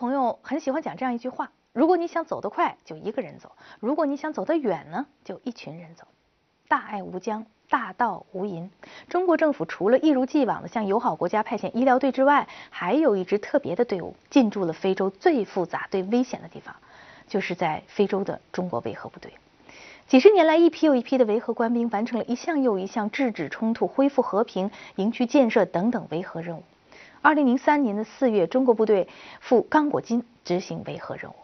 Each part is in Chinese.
朋友很喜欢讲这样一句话：如果你想走得快，就一个人走；如果你想走得远呢，就一群人走。大爱无疆，大道无垠。中国政府除了一如既往的向友好国家派遣医疗队之外，还有一支特别的队伍进驻了非洲最复杂、最危险的地方，就是在非洲的中国维和部队。几十年来，一批又一批的维和官兵完成了一项又一项制止冲突、恢复和平、营区建设等等维和任务。二零零三年的四月，中国部队赴刚果金执行维和任务。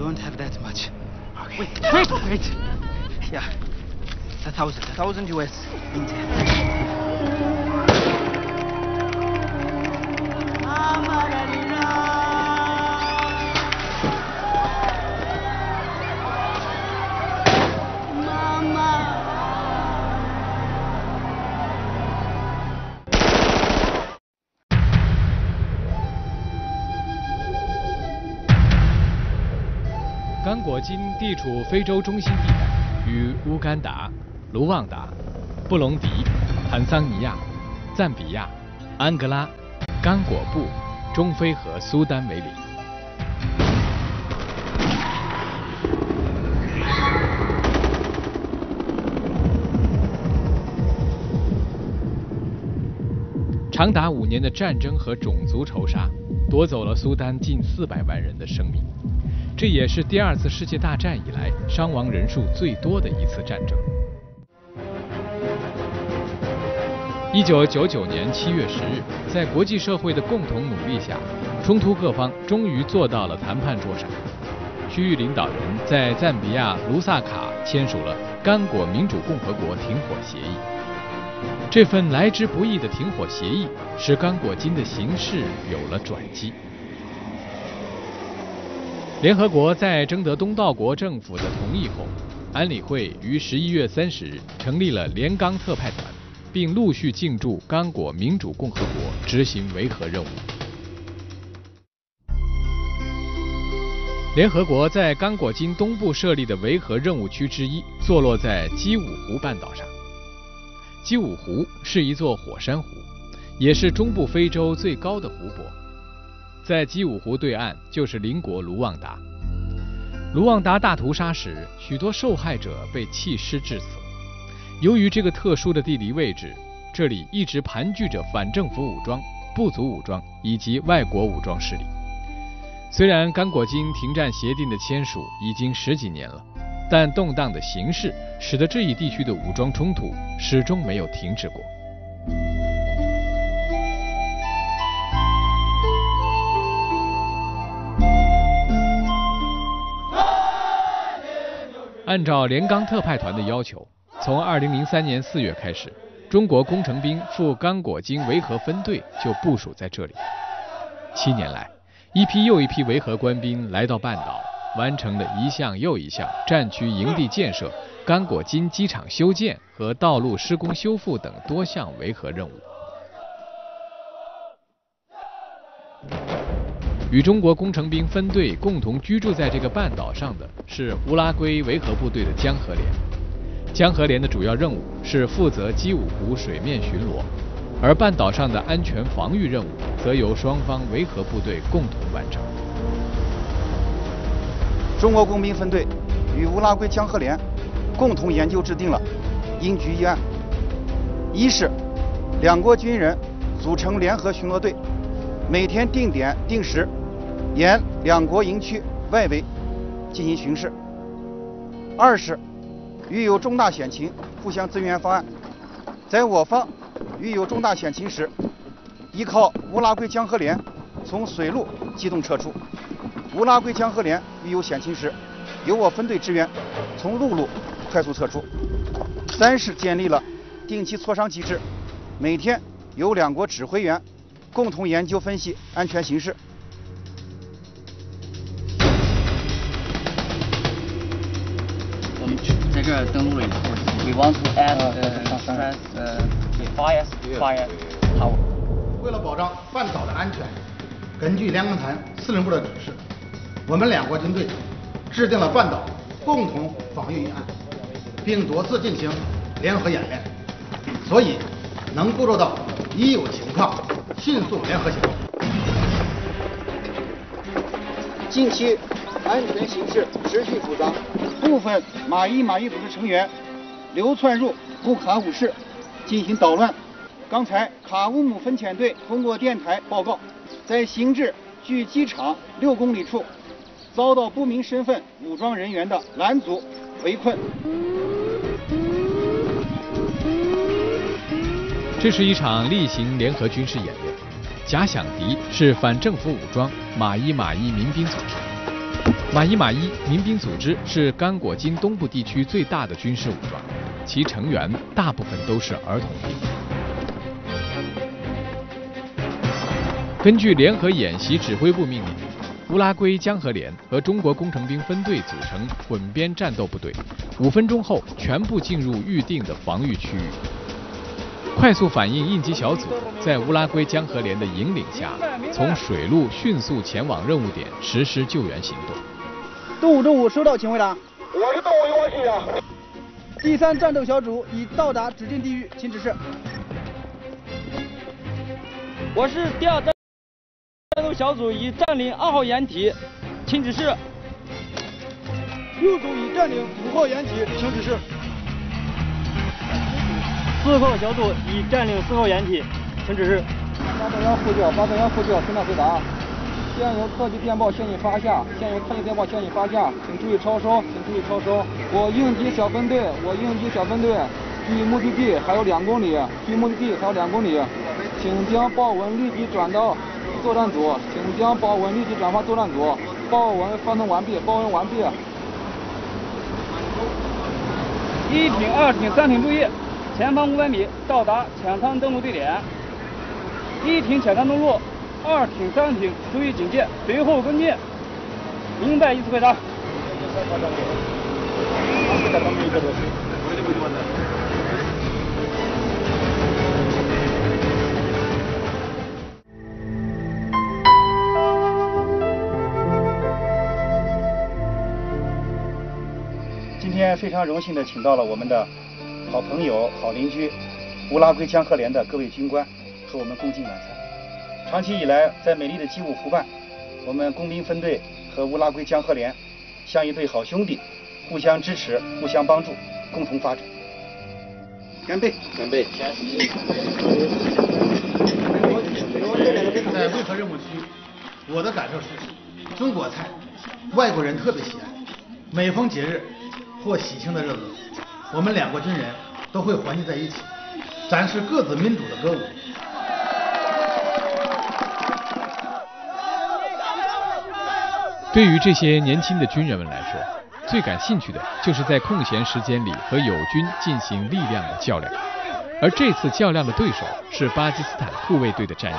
don't have that much. Okay. Wait, wait, wait. Yeah. A thousand, a thousand US. India. 地处非洲中心地带，与乌干达、卢旺达、布隆迪、坦桑尼亚、赞比亚、安哥拉、刚果布、中非和苏丹为邻。长达五年的战争和种族仇杀，夺走了苏丹近四百万人的生命。这也是第二次世界大战以来伤亡人数最多的一次战争。一九九九年七月十日，在国际社会的共同努力下，冲突各方终于坐到了谈判桌上。区域领导人在赞比亚卢萨卡签署了刚果民主共和国停火协议。这份来之不易的停火协议，使刚果金的形势有了转机。联合国在征得东道国政府的同意后，安理会于十一月三十日成立了联刚特派团，并陆续进驻刚果民主共和国执行维和任务。联合国在刚果金东部设立的维和任务区之一，坐落在基武湖半岛上。基武湖是一座火山湖，也是中部非洲最高的湖泊。在基武湖对岸就是邻国卢旺达。卢旺达大屠杀时，许多受害者被弃尸致死。由于这个特殊的地理位置，这里一直盘踞着反政府武装、部族武装以及外国武装势力。虽然刚果金停战协定的签署已经十几年了，但动荡的形势使得这一地区的武装冲突始终没有停止过。按照联刚特派团的要求，从2003年4月开始，中国工程兵赴刚果金维和分队就部署在这里。七年来，一批又一批维和官兵来到半岛，完成了一项又一项战区营地建设、刚果金机场修建和道路施工修复等多项维和任务。与中国工程兵分队共同居住在这个半岛上的是乌拉圭维和部队的江河连。江河连的主要任务是负责基武湖水面巡逻，而半岛上的安全防御任务则由双方维和部队共同完成。中国工兵分队与乌拉圭江河连共同研究制定了应局议案：一是两国军人组成联合巡逻队，每天定点定时。沿两国营区外围进行巡视。二是，遇有重大险情，互相增援方案。在我方遇有重大险情时，依靠乌拉圭江河连从水路机动撤出；乌拉圭江河连遇有险情时，由我分队支援从陆路快速撤出。三是建立了定期磋商机制，每天由两国指挥员共同研究分析安全形势。登陆了以后，We want to add the stress, the fire, fire power. 为了保障半岛的安全，根据两岸滩司令部的指示，我们两国军队制定了半岛共同防御预案，并多次进行联合演练，所以能够做到一有情况迅速联合行动。近期安全形势持续复杂，部分马一马一组织成员流窜入布卡武市进行捣乱。刚才卡乌姆分遣队通过电台报告，在行至距机场六公里处，遭到不明身份武装人员的拦阻围困。这是一场例行联合军事演练。假想敌是反政府武装马伊马伊民兵组织。马伊马伊民兵组织是刚果金东部地区最大的军事武装，其成员大部分都是儿童兵。根据联合演习指挥部命令，乌拉圭江河连和中国工程兵分队组成混编战斗部队，五分钟后全部进入预定的防御区域。快速反应应急小组在乌拉圭江河连的引领下，从水路迅速前往任务点实施救援行动。动物中午收到，请回答。我是动物有关系啊。第三战斗小组已到达指定地域，请指示。我是第二战。战斗小组已占领二号掩体，请指示。六组已占领五号掩体，请指示。四号小组已占领四号掩体，请指示。八道幺呼叫，八道幺呼叫，听到回答。现有特级电报向你发下，现有特级电报向你发下，请注意超收，请注意超收。我应急小分队，我应急小分队，距目的地还有两公里，距目的地还有两公里，请将报文立即转到。作战组，请将报文立即转发作战组。报文发送完毕，报文完毕。一挺、二挺、三挺注意，前方五百米到达浅滩登陆地点。一艇浅滩登陆，二挺、三挺注意警戒，随后跟进。明白，依次回答。今天非常荣幸的请到了我们的好朋友、好邻居乌拉圭江河连的各位军官和我们共进晚餐。长期以来，在美丽的基伍湖畔，我们工兵分队和乌拉圭江河连像一对好兄弟，互相支持、互相帮助，共同发展。干杯！干杯！在维和任务区，我的感受是，中国菜外国人特别喜爱，每逢节日。或喜庆的日子，我们两国军人都会团聚在一起，展示各自民族的歌舞。对于这些年轻的军人们来说，最感兴趣的就是在空闲时间里和友军进行力量的较量，而这次较量的对手是巴基斯坦护卫队的战友。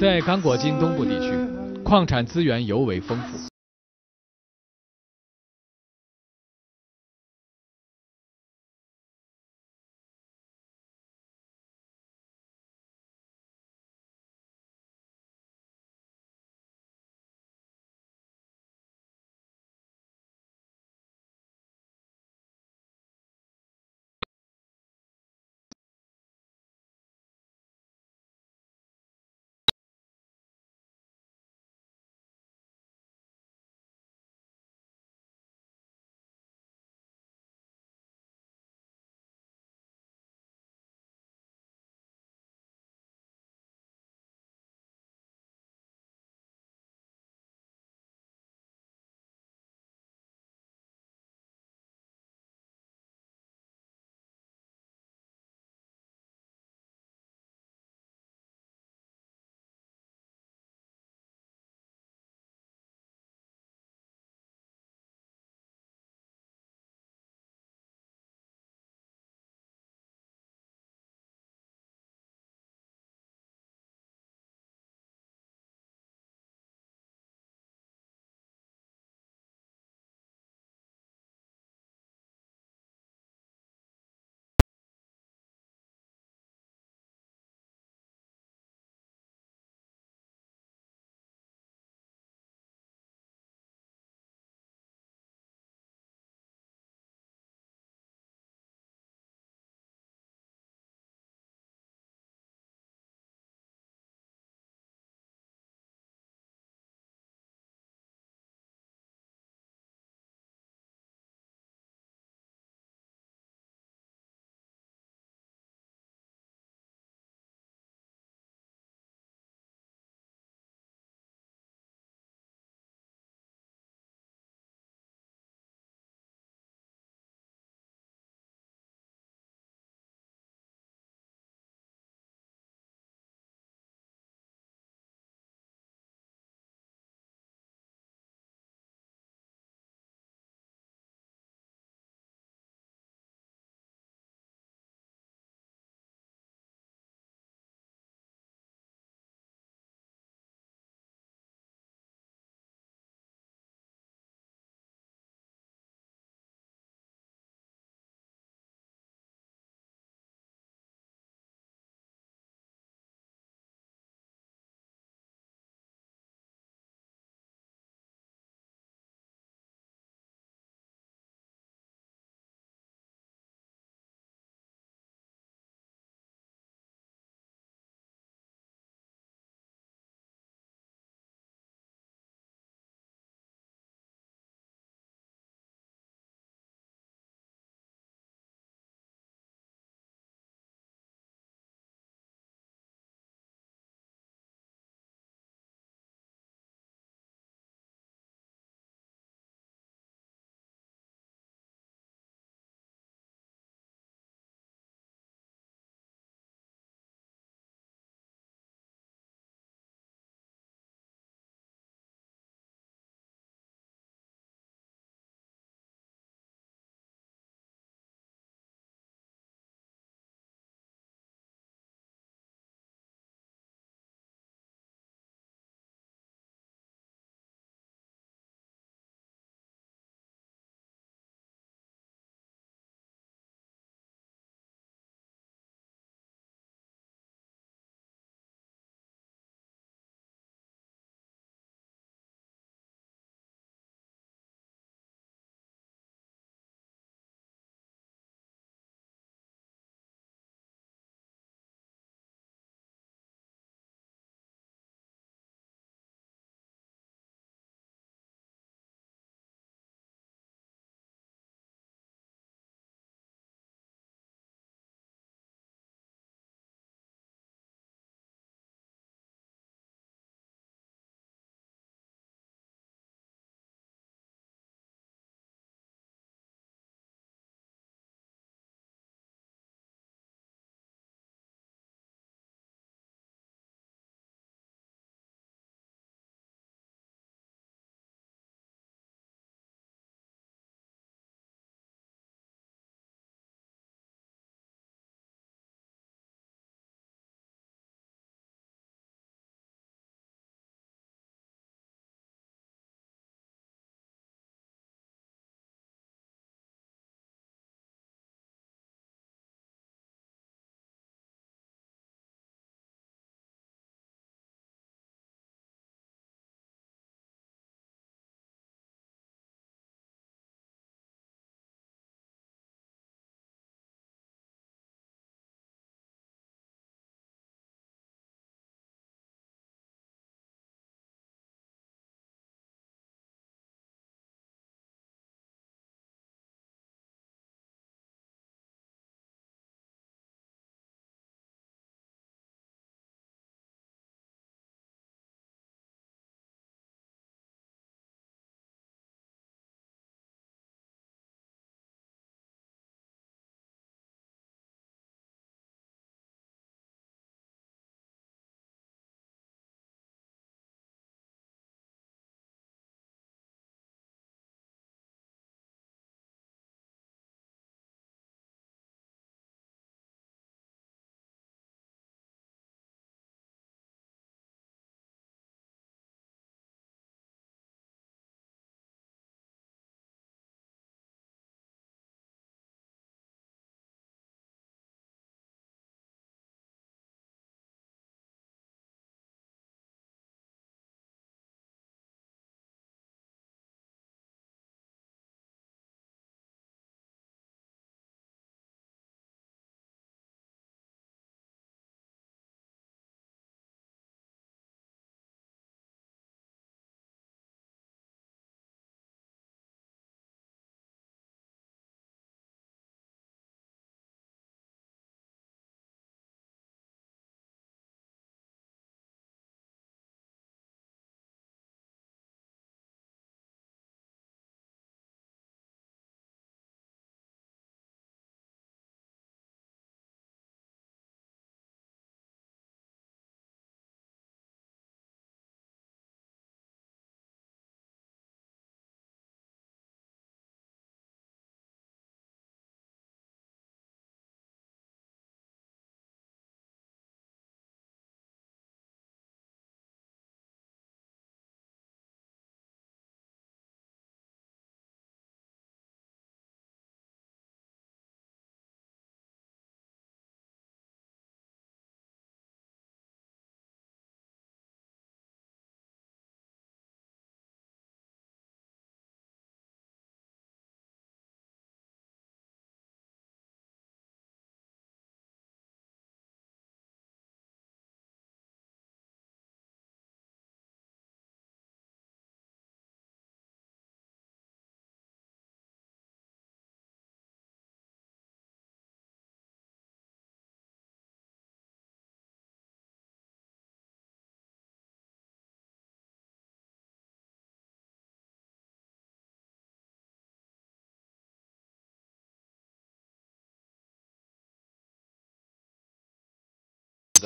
在刚果金东部地区，矿产资源尤为丰富。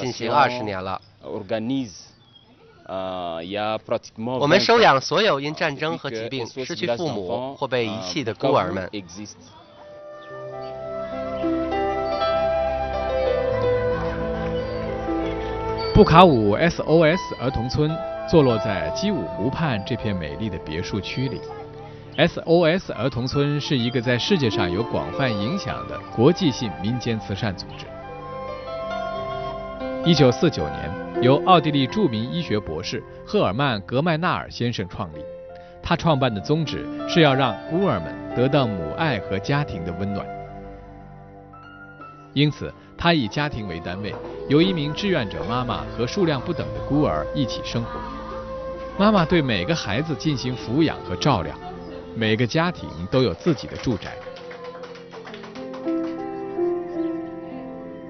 进行二十年了。我们收养所有因战争和疾病失去父母或被遗弃的孤儿们。布卡武 SOS 儿童村坐落在基武湖畔这片美丽的别墅区里。SOS 儿童村是一个在世界上有广泛影响的国际性民间慈善组织。一九四九年，由奥地利著名医学博士赫尔曼·格麦纳尔先生创立。他创办的宗旨是要让孤儿们得到母爱和家庭的温暖。因此，他以家庭为单位，由一名志愿者妈妈和数量不等的孤儿一起生活。妈妈对每个孩子进行抚养和照料，每个家庭都有自己的住宅。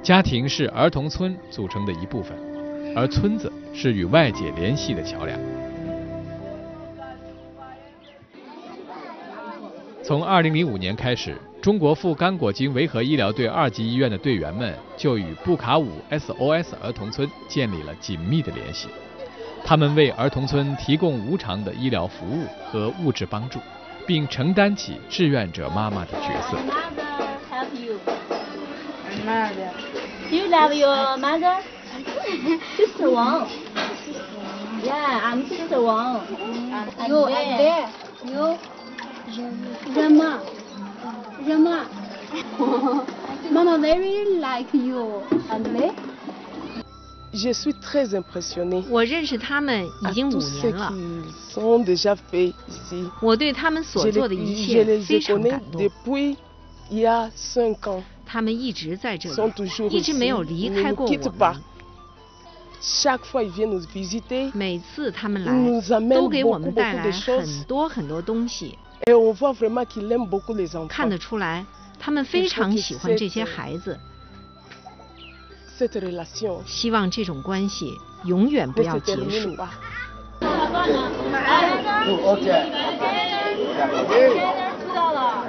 家庭是儿童村组成的一部分，而村子是与外界联系的桥梁。从2005年开始，中国赴刚果金维和医疗队二级医院的队员们就与布卡武 SOS 儿童村建立了紧密的联系。他们为儿童村提供无偿的医疗服务和物质帮助，并承担起志愿者妈妈的角色。Do you love your mother? Sister Wang. Yeah, I'm Sister Wang. And you and there. You. Rama. Rama. Mama very like you. And there. Je suis très impressionnée. 我认识他们已经五年了。我对他们所做的一切非常感动。 他们一直在这里，一直没有离开过我们。每次他们来，都给我们带来很多很多东西。看得出来，他们非常喜欢这些孩子。希望这种关系永远不要结束。知道了。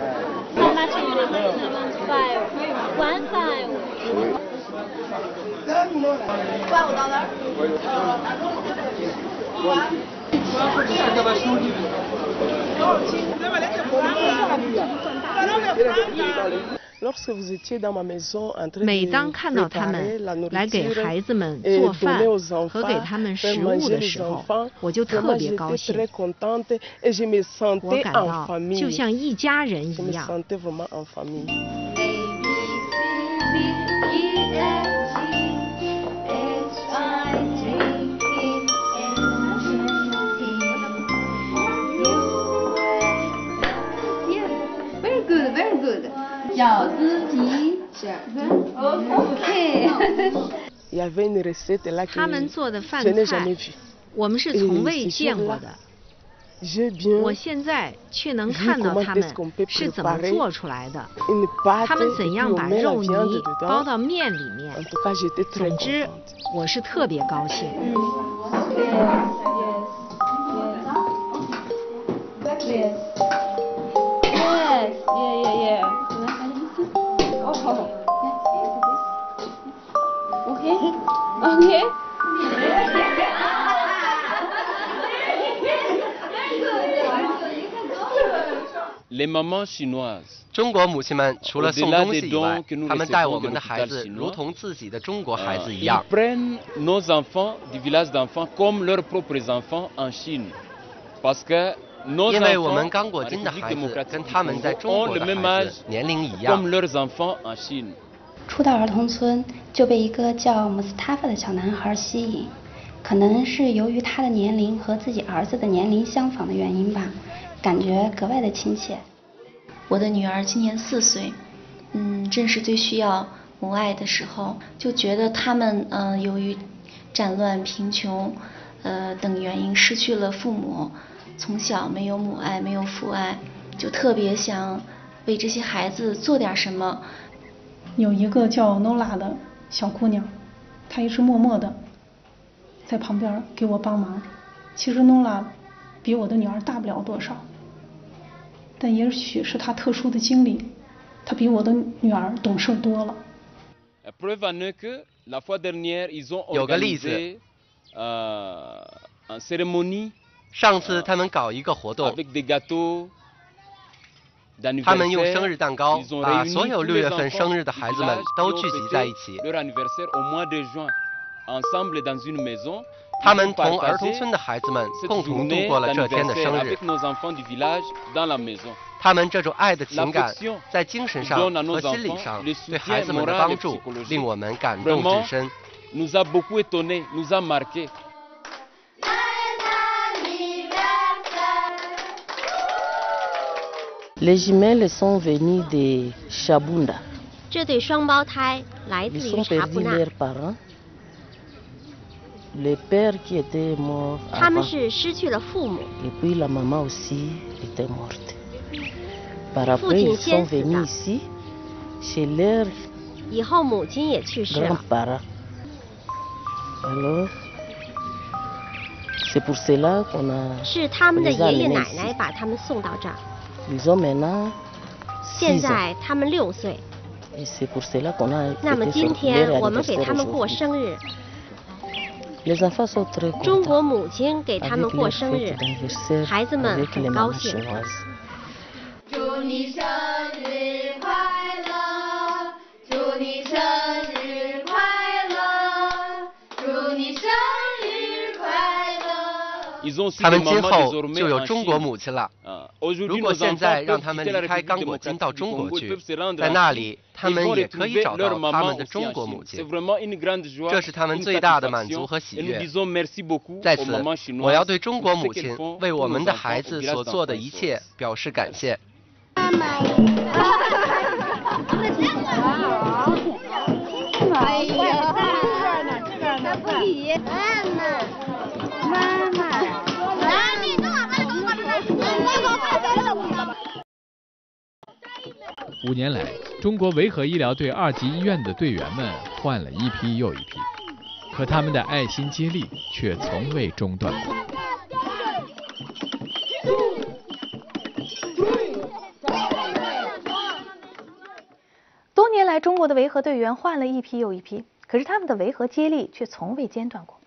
每当看到他们来给孩子们做饭和给他们食物的时候，我就特别高兴。我感到就像一家人一样。他们做的饭菜，我们是从未见过的。我现在却能看到他们是怎么做出来的，他们怎样把肉泥包到面里面。总之，我是特别高兴。Yes, yeah, yeah, yeah. OK, OK. Les mamans chinoises. 中国母亲们除了送东西以外，他们待我们的孩子如同自己的中国孩子一样。Ils prennent nos enfants du village d'enfants comme leurs propres enfants en Chine, parce que 因为我们刚果金的孩子跟他们在中国的孩子年龄一样。 初到儿童村就被一个叫穆斯塔法的小男孩吸引，可能是由于他的年龄和自己儿子的年龄相仿的原因吧，感觉格外的亲切。我的女儿今年四岁，嗯，正是最需要母爱的时候，就觉得他们嗯由于战乱、贫穷呃等原因失去了父母。从小没有母爱，没有父爱，就特别想为这些孩子做点什么。有一个叫 Nola 的小姑娘，她一直默默的在旁边给我帮忙。其实 Nola 比我的女儿大不了多少，但也许是她特殊的经历，她比我的女儿懂事多了。有个例子，上次他们搞一个活动，他们用生日蛋糕把所有六月份生日的孩子们都聚集在一起。他们同儿童村的孩子们共同度过了这天的生日。他们这种爱的情感，在精神上和心理上对孩子们的帮助，令我们感动至深。Les jumelles sont venues de Chabunda。这对双胞胎来自于查布纳。Le père qui était mort。他们是失去了父母。Et puis la maman aussi était morte。Par après ils sont venus ici chez leur。以后母亲也去世了。Alors c'est pour cela qu'on a。是他们的爷爷奶奶把他们送到这儿。 现在他们六岁。那么今天我们给他们过生日。中国母亲给他们过生日，孩子们很高兴。祝你生日快乐！祝你生日快乐！祝你生日快乐！他们今后就有中国母亲了。如果现在让他们离开刚果金到中国去，在那里他们也可以找到他们的中国母亲，这是他们最大的满足和喜悦。在此，我要对中国母亲为我们的孩子所做的一切表示感谢。妈妈，五年来，中国维和医疗队二级医院的队员们换了一批又一批，可他们的爱心接力却从未中断过。多年来，中国的维和队员换了一批又一批，可是他们的维和接力却从未间断过。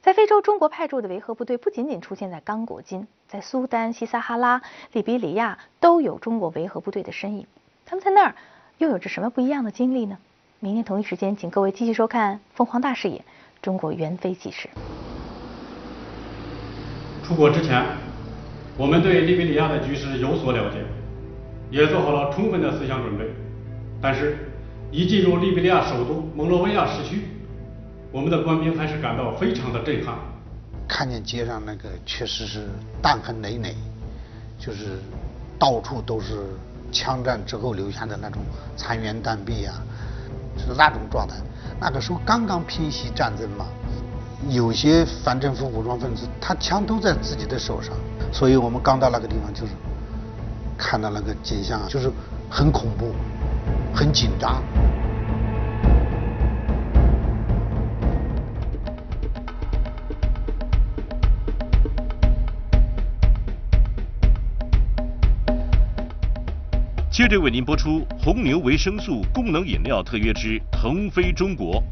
在非洲，中国派驻的维和部队不仅仅出现在刚果金，在苏丹、西撒哈拉、利比里亚都有中国维和部队的身影。他们在那儿又有着什么不一样的经历呢？明天同一时间，请各位继续收看《凤凰大视野》中国援非纪实。出国之前，我们对利比里亚的局势有所了解，也做好了充分的思想准备。但是，一进入利比里亚首都蒙罗维亚市区，我们的官兵还是感到非常的震撼。看见街上那个确实是弹痕累累，就是到处都是。枪战之后留下的那种残垣断壁啊，是那种状态。那个时候刚刚平息战争嘛，有些反政府武装分子他枪都在自己的手上，所以我们刚到那个地方就是看到那个景象啊，就是很恐怖，很紧张。接着为您播出红牛维生素功能饮料特约之腾飞中国。